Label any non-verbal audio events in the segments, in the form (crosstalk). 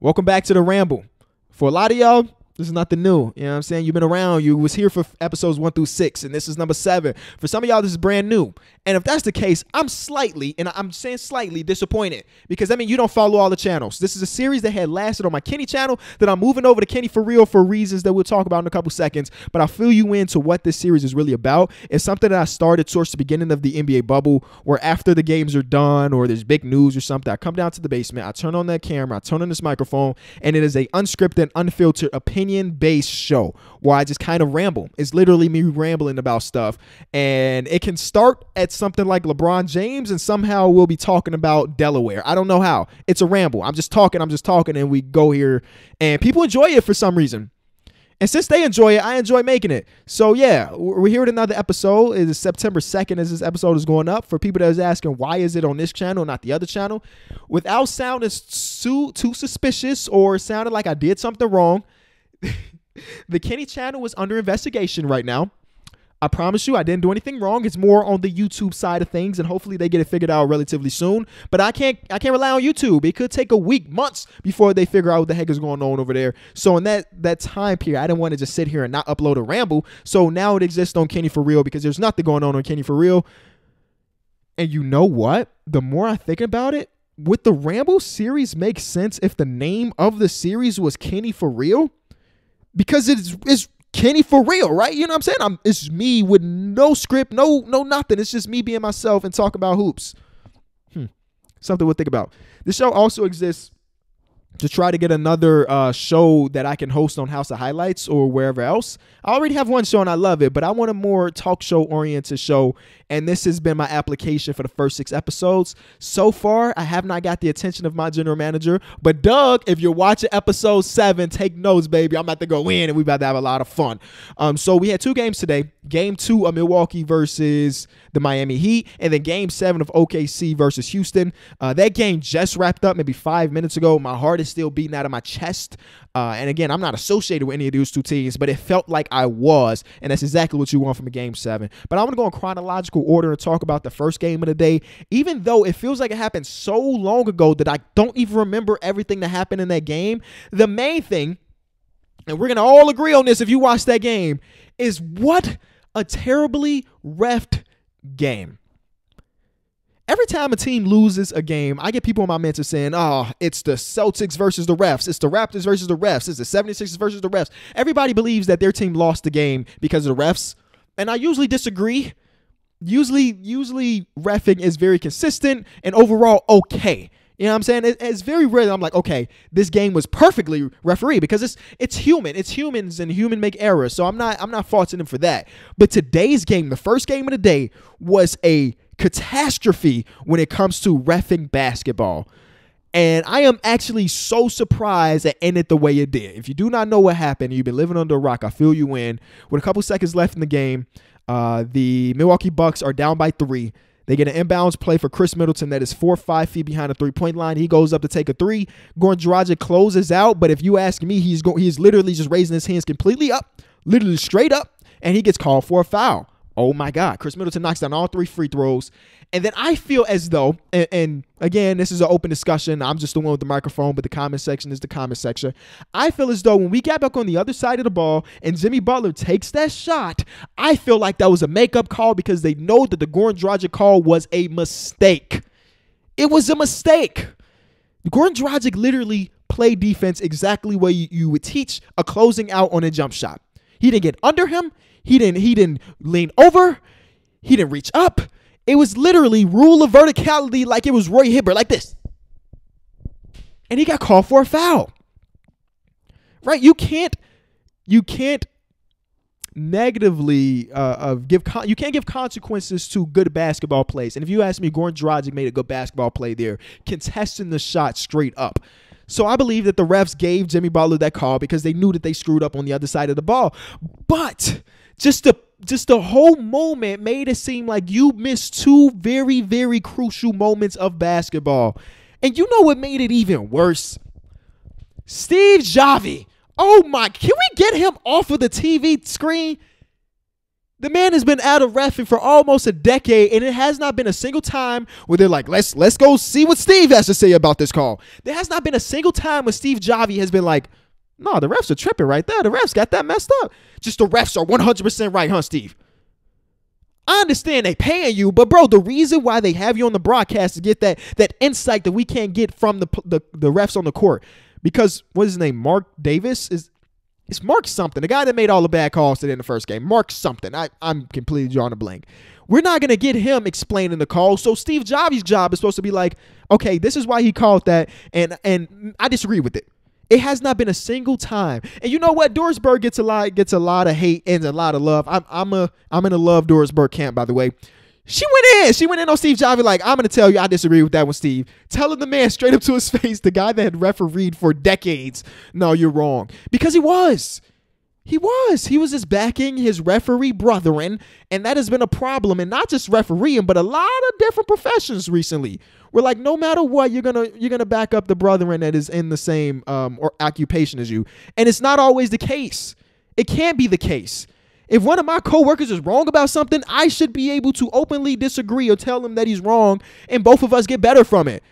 Welcome back to the Ramble. For a lot of y'all, this is nothing new. You know what I'm saying? You've been around. You was here for episodes one through six, and this is number seven. For some of y'all, this is brand new. And if that's the case, I'm slightly, and I'm saying slightly disappointed because I mean you don't follow all the channels. This is a series that had lasted on my Kenny channel that I'm moving over to Kenny for real for reasons that we'll talk about in a couple seconds. But I'll fill you into what this series is really about. It's something that I started towards the beginning of the NBA bubble, where after the games are done or there's big news or something, I come down to the basement, I turn on that camera, I turn on this microphone, and it is a unscripted, unfiltered, opinion-based show where I just kind of ramble. It's literally me rambling about stuff. And it can start at something like LeBron James and somehow we'll be talking about Delaware. I don't know how. It's a ramble. I'm just talking, I'm just talking, and we go here. And people enjoy it for some reason. And since they enjoy it, I enjoy making it. So yeah, we're here with another episode. It is September 2nd as this episode is going up. For people that is asking why is it on this channel, not the other channel, without sounding too, too suspicious or sounding like I did something wrong, (laughs) the Kenny channel is under investigation right now. I promise you, I didn't do anything wrong. It's more on the YouTube side of things, and hopefully they get it figured out relatively soon. But I can't, I can't rely on YouTube. It could take a week, months before they figure out what the heck is going on over there. So in that that time period, I didn't want to just sit here and not upload a ramble. So now it exists on Kenny for real because there's nothing going on on Kenny for real. And you know what? The more I think about it, would the Ramble series make sense if the name of the series was Kenny for real? Because it's it's Kenny for real, right? You know what I'm saying? I'm it's me with no script, no no nothing. It's just me being myself and talking about hoops. Hmm. Something we'll think about. The show also exists to try to get another uh, show that I can host on House of Highlights or wherever else. I already have one show and I love it, but I want a more talk show oriented show. And this has been my application for the first six episodes. So far, I have not got the attention of my general manager. But Doug, if you're watching episode seven, take notes, baby. I'm about to go in and we about to have a lot of fun. Um, so we had two games today. Game two of Milwaukee versus the Miami Heat, and then game seven of OKC versus Houston. Uh, that game just wrapped up maybe five minutes ago. My heart is still beating out of my chest. Uh, and again, I'm not associated with any of these two teams, but it felt like I was. And that's exactly what you want from a game seven. But I'm going to go in chronological order and talk about the first game of the day, even though it feels like it happened so long ago that I don't even remember everything that happened in that game. The main thing, and we're going to all agree on this if you watch that game, is what a terribly refed game. Every time a team loses a game, I get people in my mentor saying, oh, it's the Celtics versus the refs. It's the Raptors versus the refs. It's the 76ers versus the refs. Everybody believes that their team lost the game because of the refs. And I usually disagree. Usually, usually refing is very consistent and overall okay. You know what I'm saying? It, it's very rare that I'm like, okay, this game was perfectly referee because it's it's human. It's humans and human make errors. So I'm not I'm not faulting them for that. But today's game, the first game of the day, was a catastrophe when it comes to refing basketball. And I am actually so surprised it ended the way it did. If you do not know what happened, you've been living under a rock, I feel you in. With a couple seconds left in the game, uh, the Milwaukee Bucks are down by three. They get an inbounds play for Khris Middleton that is four or five feet behind the three point line. He goes up to take a three. Goran Dragic closes out, but if you ask me, he's going he's literally just raising his hands completely up, literally straight up, and he gets called for a foul. Oh my God. Khris Middleton knocks down all three free throws. And then I feel as though, and, and, again, this is an open discussion. I'm just the one with the microphone, but the comment section is the comment section. I feel as though when we get back on the other side of the ball and Jimmy Butler takes that shot, I feel like that was a makeup call because they know that the Goran Dragic call was a mistake. It was a mistake. Goran Dragic literally played defense exactly where you, you would teach a closing out on a jump shot. He didn't get under him. He didn't he didn't lean over. He didn't reach up. It was literally rule of verticality like it was Roy Hibbert, like this. And he got called for a foul. Right? You can't you can't negatively uh, of give con- you can't give consequences to good basketball plays. And if you ask me, Goran Dragic made a good basketball play there, contesting the shot straight up. So I believe that the refs gave Jimmy Butler that call because they knew that they screwed up on the other side of the ball. But just the just the whole moment made it seem like you missed two very very crucial moments of basketball. And you know what made it even worse? Steve Javie. Oh my, can we get him off of the TV screen? The man has been out of refing for almost a decade, and it has not been a single time where they're like, "Let's let's go see what Steve has to say about this call." There has not been a single time when Steve Javie has been like, "No, the refs are tripping right there. The refs got that messed up." Just the refs are one hundred percent right, huh, Steve? I understand they paying you, but bro, the reason why they have you on the broadcast to get that that insight that we can't get from the the, the refs on the court, because what is his name? Mark Davis is it's Mark something, the guy that made all the bad calls today in the first game. Mark something. I, I'm completely drawing a blank. We're not to get him explaining the call. So Steve Javie's job is supposed to be like, okay, this is why he called that, and and I disagree with it. It has not been a single time. And you know what? Doris Burke gets a lot gets a lot of hate and a lot of love. I'm I'm a I'm in a love Doris Burke camp, by the way. She went in. She went in on Steve Javie like, I'm to tell you I disagree with that one, Steve. Telling the man straight up to his (laughs) face, the guy that had refereed for decades, no, you're wrong. Because he was. He was. He was just backing his referee brethren, and that has been a problem. And not just refereeing, but a lot of different professions recently. We're like, no matter what, you're gonna you're gonna back up the brethren that is in the same um, or occupation as you. And it's not always the case. It can't be the case. If one of my coworkers is wrong about something, I should be able to openly disagree or tell him that he's wrong, and both of us get better from it.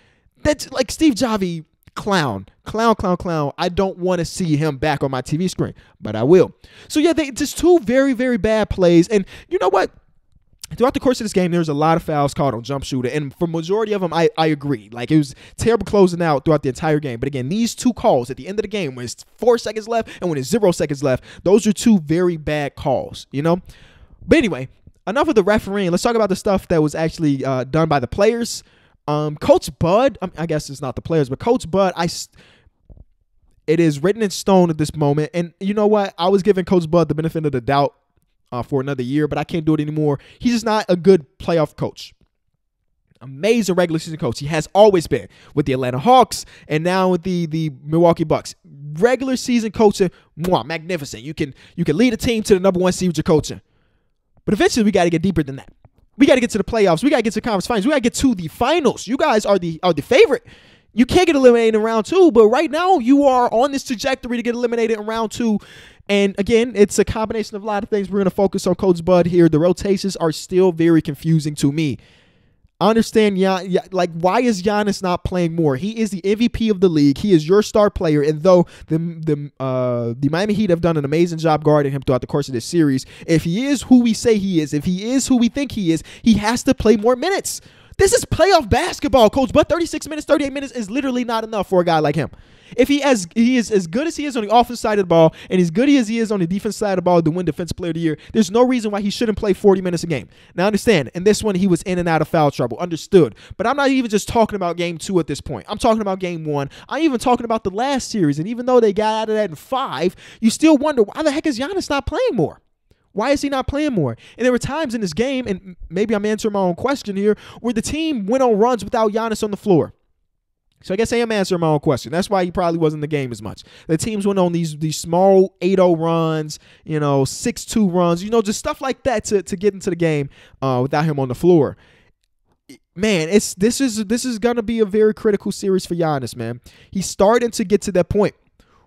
That's like Steve Javie, clown, clown, clown, clown. I don't want to see him back on my TV screen, but I will. So yeah, they just two very, very bad plays, and you know what? Throughout the course of this game, there was a lot of fouls called on jump shooter, and for majority of them, I, I agree. Like it was terrible closing out throughout the entire game. But again, these two calls at the end of the game, when it's four seconds left and when it's zero seconds left, those are two very bad calls. You know. But anyway, enough of the refereeing. Let's talk about the stuff that was actually uh, done by the players. Um, Coach Bud, um, I guess it's not the players, but Coach Bud, I. It is written in stone at this moment, and you know what? I was giving Coach Bud the benefit of the doubt uh, for another year, but I can't do it anymore. He's just not a good playoff coach. Amazing regular season coach. He has always been with the Atlanta Hawks and now with the the Milwaukee Bucks. Regular season coaching, mwah, magnificent. You can you can lead a team to the number one seed with your coaching. But eventually we got to get deeper than that. We got to get to the playoffs. We got to get to the conference finals. We got to get to the finals. You guys are the are the favorite. You can't get eliminated in round two, but right now you are on this trajectory to get eliminated in round two. And again, it's a combination of a lot of things. We're going to focus on Coach Bud here. The rotations are still very confusing to me. I understand, yeah, like why is Giannis not playing more? He is the MVP of the league. He is your star player, and though the the uh, the Miami Heat have done an amazing job guarding him throughout the course of this series, if he is who we say he is, if he is who we think he is, he has to play more minutes. This is playoff basketball, coach. But 36 minutes, 38 minutes is literally not enough for a guy like him. If he as he is as good as he is on the offense side of the ball, and as good as he is on the defense side of the ball to win defensive player of the year, there's no reason why he shouldn't play 40 minutes a game. Now understand, in this one he was in and out of foul trouble. Understood. But I'm not even just talking about game two at this point. I'm talking about game one. I'm even talking about the last series. And even though they got out of that in five, you still wonder why the heck is Giannis not playing more? Why is he not playing more? And there were times in this game, and maybe I'm answering my own question here, where the team went on runs without Giannis on the floor. So I guess I am answering my own question. That's why he probably wasn't in the game as much. The teams went on these these small 8-0 runs, you know, 6-2 runs, you know, just stuff like that to, to get into the game uh, without him on the floor. Man, it's this is this is gonna be a very critical series for Giannis, man. He's starting to get to that point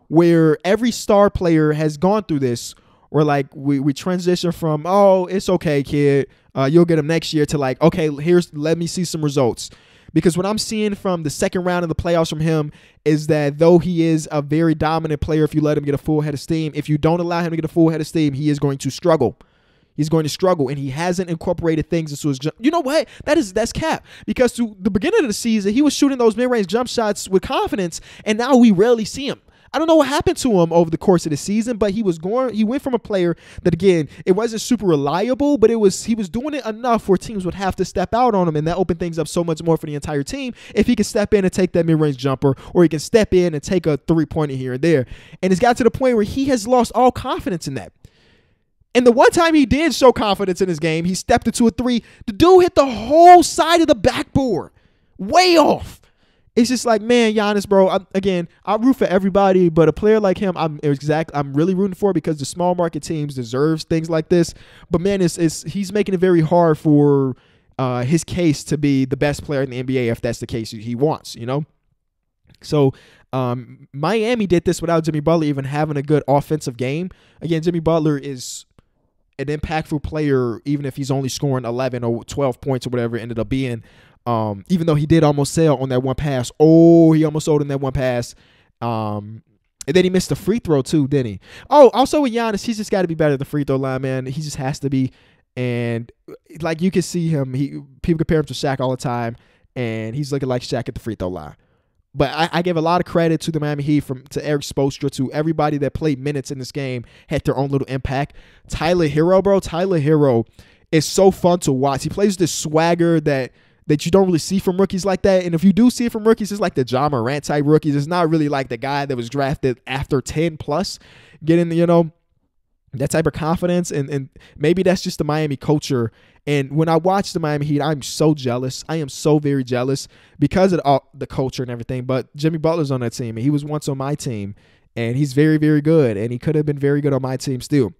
where every star player has gone through this where like we, we transition from oh it's okay kid uh, you'll get them next year to like okay here's let me see some results because what I'm seeing from the second round of the playoffs from him is that though he is a very dominant player, if you let him get a full head of steam, if you don't allow him to get a full head of steam, he is going to struggle. He's going to struggle, and he hasn't incorporated things into his. Jump. You know what? That is that's cap because to the beginning of the season, he was shooting those mid range jump shots with confidence, and now we rarely see him. I don't know what happened to him over the course of the season, but he was going. He went from a player that again, it wasn't super reliable, but it was he was doing it enough where teams would have to step out on him, and that opened things up so much more for the entire team. If he could step in and take that mid range jumper, or he can step in and take a three pointer here and there, and it's got to the point where he has lost all confidence in that. And the one time he did show confidence in his game, he stepped into a three. The dude hit the whole side of the backboard, way off it's just like, man, Giannis, bro. I, again, I root for everybody, but a player like him, I'm exact. I'm really rooting for because the small market teams deserves things like this. But man, it's, it's he's making it very hard for uh, his case to be the best player in the NBA if that's the case he wants. You know, so um, Miami did this without Jimmy Butler even having a good offensive game. Again, Jimmy Butler is an impactful player, even if he's only scoring 11 or 12 points or whatever ended up being. Um, even though he did almost sell on that one pass. Oh, he almost sold in that one pass. Um, and then he missed a free throw too, didn't he? Oh, also with Giannis, he's just got to be better at the free throw line, man. He just has to be. And like you can see him, he people compare him to Shaq all the time, and he's looking like Shaq at the free throw line. But I, I give a lot of credit to the Miami Heat, from to Erik Spoelstra, to everybody that played minutes in this game, had their own little impact. Tyler Herro, bro, Tyler Herro is so fun to watch. He plays this swagger that that you don't really see from rookies like that. And if you do see it from rookies, it's like the Ja Morant type rookies. It's not really like the guy that was drafted after 10 plus, getting, you know, that type of confidence. And, and maybe that's just the Miami culture. And when I watch the Miami Heat, I'm so jealous. I am so very jealous because of all the culture and everything. But Jimmy Butler's on that team, and he was once on my team, and he's very, very good. And he could have been very good on my team still.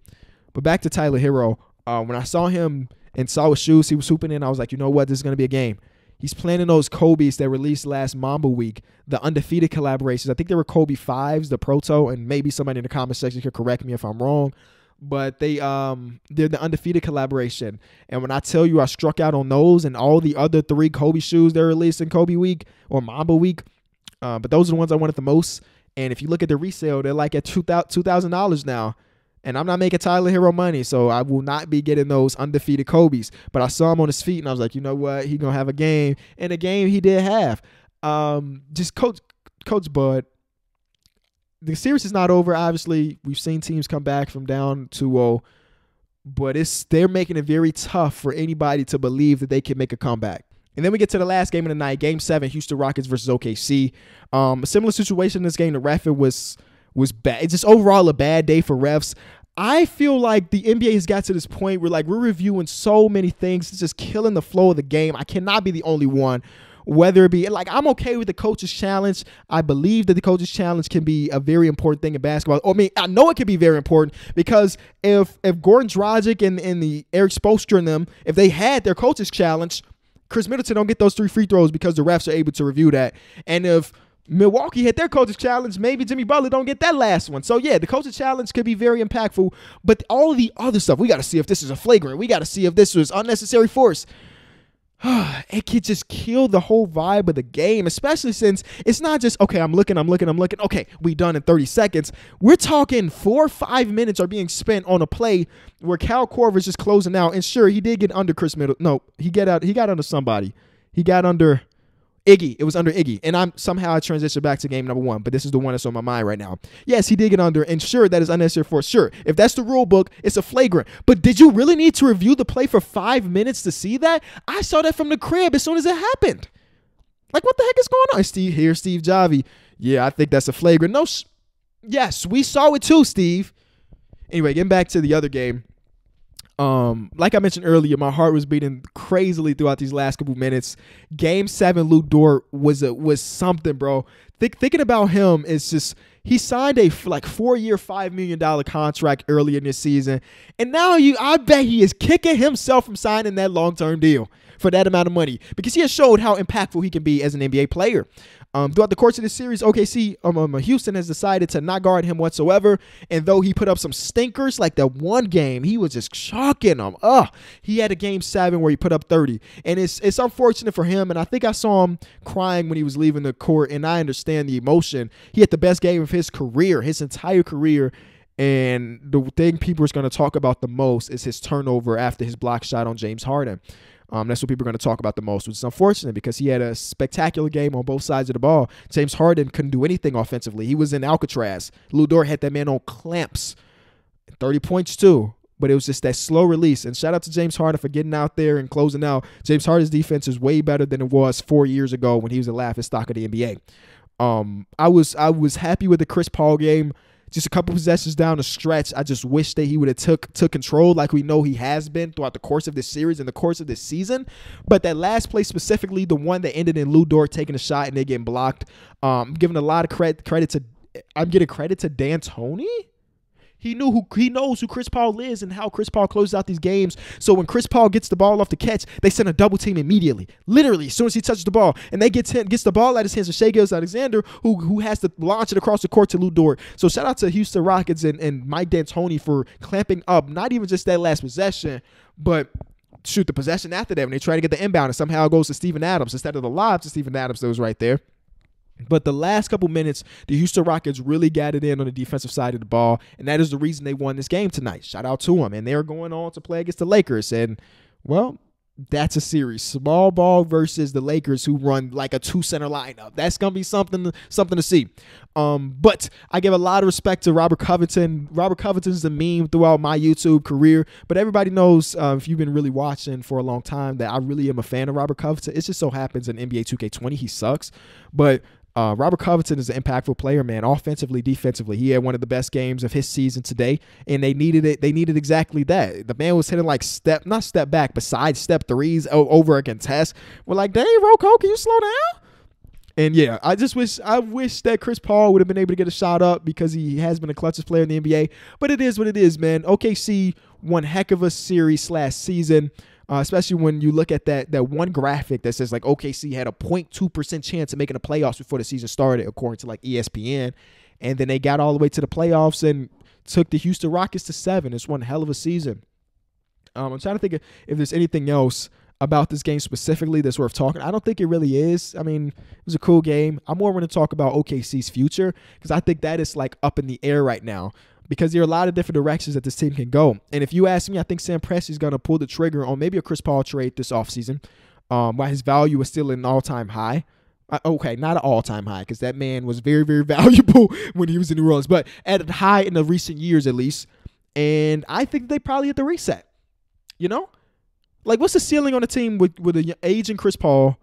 But back to Tyler Herro. Uh, when I saw him and saw his shoes he was hooping in, I was like, you know what? This is going to be a game. He's planning those Kobe's that released last Mamba week, the undefeated collaborations. I think they were Kobe fives, the Protro, and maybe somebody in the comment section could correct me if I'm wrong. But they um they're the undefeated collaboration. And when I tell you I struck out on those and all the other three Kobe shoes they released in Kobe week or Mamba week, uh, but those are the ones I wanted the most. And if you look at the resale, they're like at two thousand dollars now. And I'm not making Tyler Herro money, so I will not be getting those undefeated Kobe's. But I saw him on his feet, and I was like, you know what? He gonna have a game, and a game he did have. Um, just coach, Coach Bud. The series is not over. Obviously, we've seen teams come back from down 2-0, but it's they're making it very tough for anybody to believe that they can make a comeback. And then we get to the last game of the night, Game Seven, Houston Rockets versus OKC. Um, a similar situation in this game. The ref was was bad. It's just overall a bad day for refs. I feel like the NBA has got to this point where like we're reviewing so many things, it's just killing the flow of the game. I cannot be the only one. Whether it be like I'm okay with the coach's challenge. I believe that the coach's challenge can be a very important thing in basketball. I mean, I know it can be very important because if if Goran Dragic and, and the Erik Spoelstra and them, if they had their coach's challenge, Khris Middleton don't get those three free throws because the refs are able to review that. And if Milwaukee hit their coach's challenge. Maybe Jimmy Butler don't get that last one. So yeah, the coach's challenge could be very impactful. But all the other stuff, we got to see if this is a flagrant. We got to see if this was unnecessary force. (sighs) it could just kill the whole vibe of the game, especially since it's not just okay. I'm looking, I'm looking, I'm looking. Okay, we done in 30 seconds. We're talking four or five minutes are being spent on a play where Kyle Korver's just closing out. And sure, he did get under Chris Middle. No, he get out. He got under somebody. He got under. Iggy. It was under Iggy. And I'm somehow I transitioned back to game number one, but this is the one that's on my mind right now. Yes, he did get under, and sure, that is unnecessary for sure. If that's the rule book, it's a flagrant. But did you really need to review the play for five minutes to see that? I saw that from the crib as soon as it happened. Like, what the heck is going on? Steve here, Steve Javie. Yeah, I think that's a flagrant. No, yes, we saw it too, Steve. Anyway, getting back to the other game. Um, like I mentioned earlier, my heart was beating crazily throughout these last couple minutes. Game seven, Lu Dort was a was something, bro. Think, thinking about him is just he signed a like four year, five million dollar contract earlier in this season, and now you, I bet he is kicking himself from signing that long term deal for that amount of money because he has showed how impactful he can be as an NBA player. Um, throughout the course of this series, OKC, um, um, Houston has decided to not guard him whatsoever. And though he put up some stinkers, like that one game, he was just shocking them. Ugh. He had a game seven where he put up 30. And it's it's unfortunate for him. And I think I saw him crying when he was leaving the court. And I understand the emotion. He had the best game of his career, his entire career. And the thing people are going to talk about the most is his turnover after his block shot on James Harden. Um, that's what people are going to talk about the most, which is unfortunate because he had a spectacular game on both sides of the ball. James Harden couldn't do anything offensively. He was in Alcatraz. Lu Dort had that man on clamps. 30 points too. But it was just that slow release. And shout out to James Harden for getting out there and closing out. James Harden's defense is way better than it was four years ago when he was the laughing stock of the NBA. Um, I was I was happy with the Chris Paul game just a couple possessions down the stretch. I just wish that he would have took took control like we know he has been throughout the course of this series and the course of this season. But that last play specifically, the one that ended in Lu Dort taking a shot and they getting blocked, um, giving a lot of credit credit to I'm getting credit to D'Antoni. He knew who he knows who Chris Paul is and how Chris Paul closes out these games. So when Chris Paul gets the ball off the catch, they send a double team immediately. Literally, as soon as he touches the ball, and they get him, gets the ball out of his hands to Shai Gilgeous-Alexander, who who has to launch it across the court to Lu Dort. So shout out to Houston Rockets and, and Mike D'Antoni for clamping up not even just that last possession, but shoot the possession after that when they try to get the inbound and somehow it goes to Steven Adams instead of the lob to Steven Adams that was right there. But the last couple minutes, the Houston Rockets really got it in on the defensive side of the ball, and that is the reason they won this game tonight. Shout out to them. And they're going on to play against the Lakers. And, well, that's a series. Small ball versus the Lakers who run like a two center lineup. That's gonna be something something to see. Um, but I give a lot of respect to Robert Covington. Robert Covington's a meme throughout my YouTube career, but everybody knows uh, if you've been really watching for a long time that I really am a fan of Robert Covington. It just so happens in NBA 2K20 he sucks, but uh, Robert Covington is an impactful player, man. Offensively, defensively, he had one of the best games of his season today, and they needed it. They needed exactly that. The man was hitting like step, not step back, but side step threes over a contest. We're like, dang, Rocco, can you slow down? And yeah, I just wish I wish that Chris Paul would have been able to get a shot up because he has been a clutchest player in the NBA. But it is what it is, man. OKC one heck of a series slash season uh, especially when you look at that that one graphic that says like OKC had a 0.2% chance of making the playoffs before the season started, according to like ESPN. And then they got all the way to the playoffs and took the Houston Rockets to seven. It's one hell of a season. Um, I'm trying to think if there's anything else about this game specifically that's worth talking. I don't think it really is. I mean, it was a cool game. I'm more going to talk about OKC's future because I think that is like up in the air right now because there are a lot of different directions that this team can go. And if you ask me, I think Sam Presti is going to pull the trigger on maybe a Chris Paul trade this offseason um, while his value is still an all time high. Uh, okay, not an all time high because that man was very, very (laughs) valuable when he was in New Orleans, but at a high in the recent years at least. And I think they probably hit the reset. You know? Like, what's the ceiling on a team with, with an aging Chris Paul?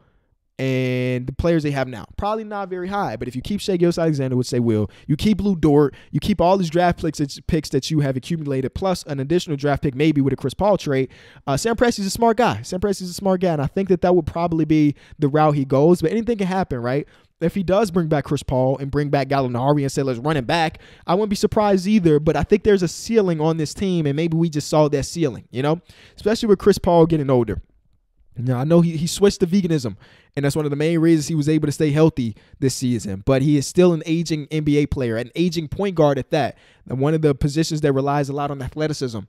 And the players they have now. Probably not very high, but if you keep Shai Gilgeous-Alexander, which they will, you keep Lu Dort, you keep all these draft picks that, picks that you have accumulated, plus an additional draft pick maybe with a Chris Paul trade. Uh, Sam Presti's a smart guy. Sam Presti's a smart guy, and I think that that would probably be the route he goes. But anything can happen, right? If he does bring back Chris Paul and bring back Gallinari and say let's run it back, I wouldn't be surprised either. But I think there's a ceiling on this team, and maybe we just saw that ceiling, you know, especially with Chris Paul getting older. Now I know he, he switched to veganism, and that's one of the main reasons he was able to stay healthy this season. But he is still an aging NBA player, an aging point guard at that. And one of the positions that relies a lot on athleticism.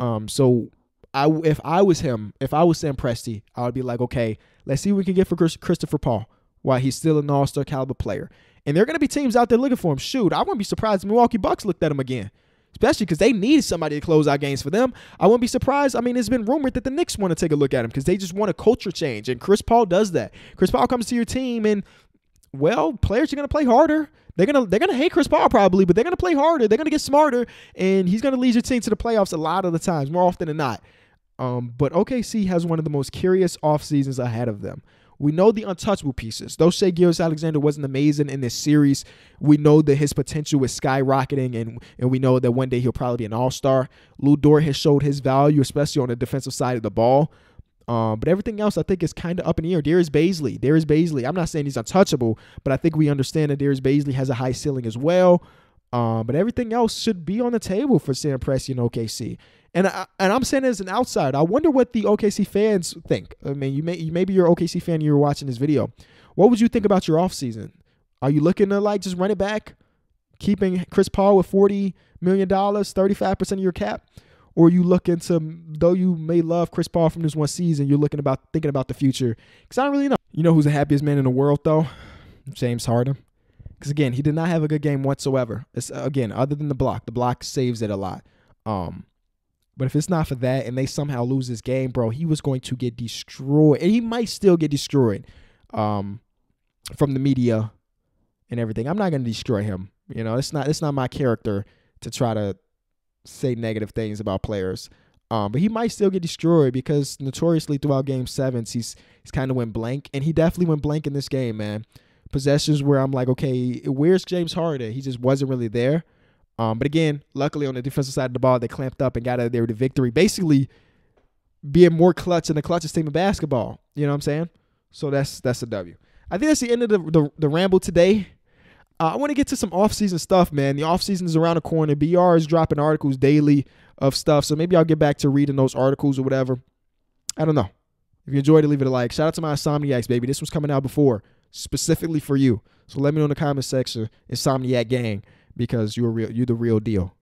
Um, so I if I was him, if I was Sam Presti, I would be like, okay, let's see what we can get for Chris, Christopher Paul while he's still an All-Star caliber player. And there are going to be teams out there looking for him. Shoot, I wouldn't be surprised if Milwaukee Bucks looked at him again especially because they need somebody to close out games for them. I wouldn't be surprised. I mean, it's been rumored that the Knicks want to take a look at him because they just want a culture change, and Chris Paul does that. Chris Paul comes to your team, and well, players are going to play harder. They're gonna they're gonna hate Chris Paul probably, but they're gonna play harder. They're gonna get smarter, and he's gonna lead your team to the playoffs a lot of the times, more often than not. Um, but OKC has one of the most curious off seasons ahead of them. We know the untouchable pieces. Though Shai Gilgeous-Alexander wasn't amazing in this series, we know that his potential is skyrocketing, and, and we know that one day he'll probably be an all star. Lu Dort has showed his value, especially on the defensive side of the ball. Um, but everything else, I think, is kind of up in the air. Darius Bazley, Darius Bazley. I'm not saying he's untouchable, but I think we understand that Darius Bazley has a high ceiling as well. Um, but everything else should be on the table for Sam Presti and OKC. And I, and I'm saying as an outsider, I wonder what the OKC fans think. I mean, you may you maybe you're OKC fan, you're watching this video. What would you think about your offseason? Are you looking to like just run it back, keeping Chris Paul with forty million dollars, thirty five percent of your cap, or are you looking to though you may love Chris Paul from this one season, you're looking about thinking about the future? Because I don't really know. You know who's the happiest man in the world though? James Harden. Because again, he did not have a good game whatsoever. It's, again, other than the block, the block saves it a lot. Um, but if it's not for that and they somehow lose this game, bro, he was going to get destroyed. And he might still get destroyed um, from the media and everything. I'm not going to destroy him. You know, it's not it's not my character to try to say negative things about players. Um, but he might still get destroyed because notoriously throughout game sevens, he's he's kind of went blank. And he definitely went blank in this game, man. Possessions where I'm like, okay, where's James Harden? He just wasn't really there. Um, but again, luckily on the defensive side of the ball, they clamped up and got out of there with victory. Basically, being more clutch in the clutchest team of basketball. You know what I'm saying? So that's that's a W. I think that's the end of the the, the ramble today. Uh, I want to get to some off-season stuff, man. The off-season is around the corner. BR is dropping articles daily of stuff, so maybe I'll get back to reading those articles or whatever. I don't know. If you enjoyed it, leave it a like. Shout out to my Insomniacs, baby. This was coming out before, specifically for you. So let me know in the comment section, Insomniac Gang, because you're real. You're the real deal.